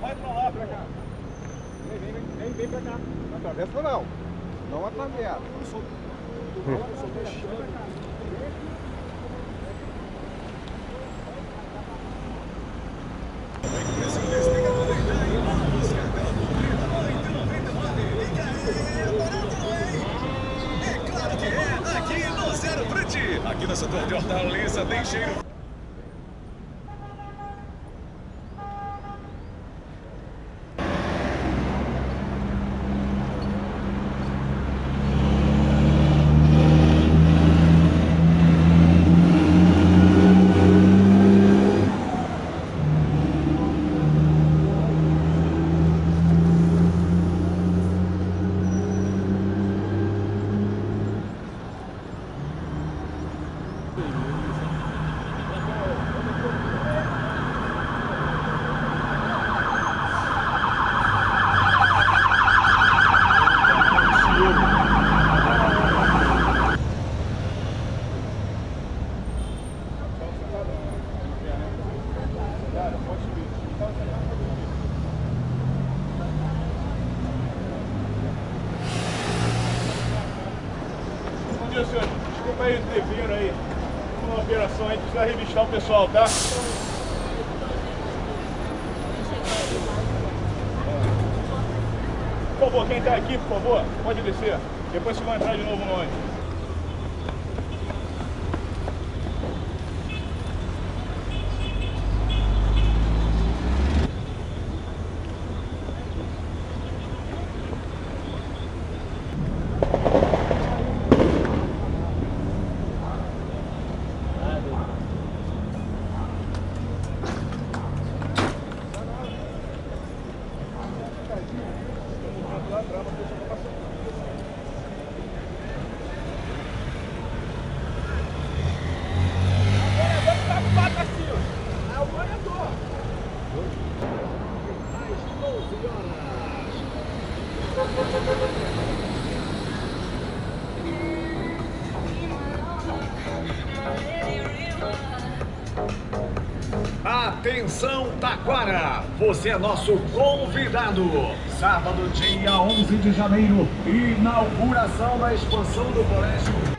vai pra lá, pra cá. Vem, vem, vem, vem pra cá. Não atravessa não. Não atravessa. Eu sou, eu sou deixando. Aqui na setor de hortaliça tem cheiro aí, precisa revistar o pessoal, tá? Por favor, quem tá aqui, por favor, pode descer. Depois vocês vão entrar de novo no ônibus. Taquara! Você é nosso convidado! Sábado, dia 11 de janeiro, inauguração da expansão do colégio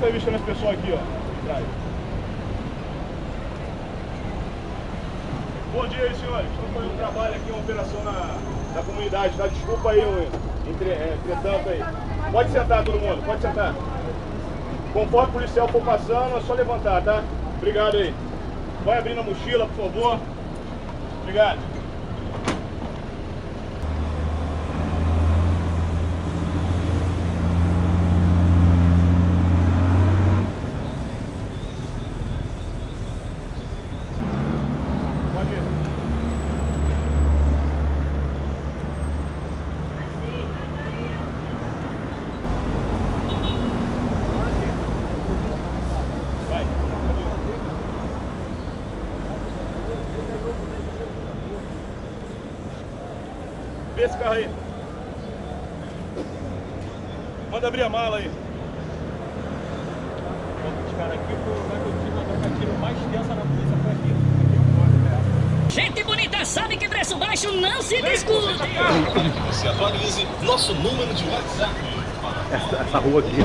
Começa a mexer nesse pessoal aqui, ó. Bom dia aí, senhores. Estamos fazendo um trabalho aqui, uma operação na, na comunidade, tá? Desculpa aí, um, entre, é, entretanto aí. Pode sentar todo mundo, pode sentar. Conforme o policial for passando, é só levantar, tá? Obrigado aí. Vai abrindo a mochila, por favor. Obrigado. Pode ir. Vai. Vê esse carro aí. Manda abrir a mala aí. Tiro mais tensa na polícia foi aqui. Gente bonita sabe que preço baixo não se discute. Você atualize nosso número de WhatsApp. Essa, essa rua aqui.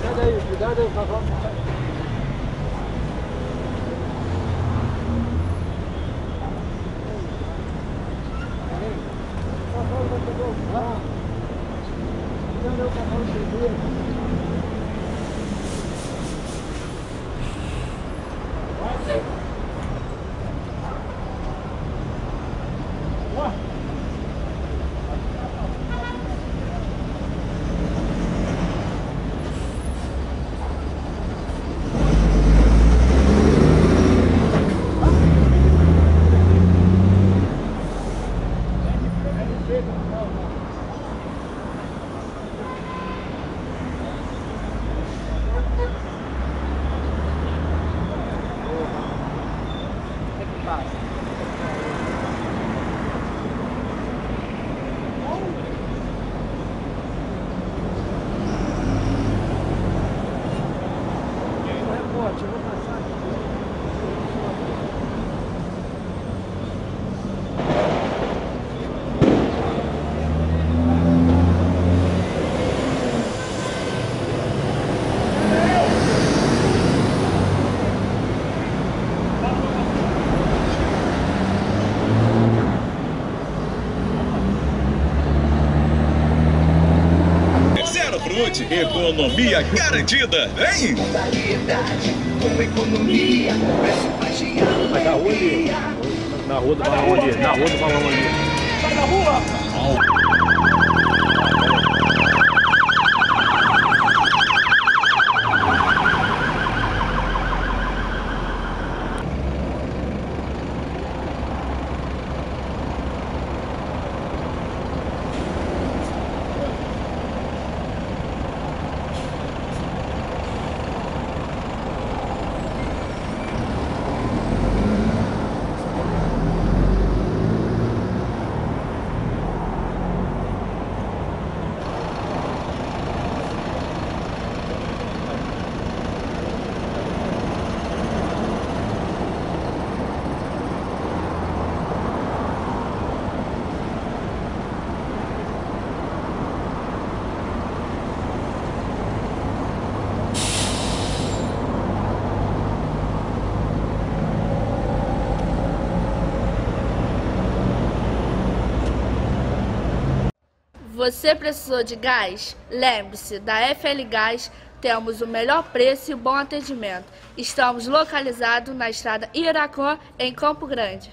Cuidado aí, cuidado aí, economia garantida, hein? Mas na rua ali. Na rua do balão ali. Na rua do balão ali. Você precisou de gás? Lembre-se, da FL Gás temos o melhor preço e bom atendimento. Estamos localizados na estrada Iracó, em Campo Grande.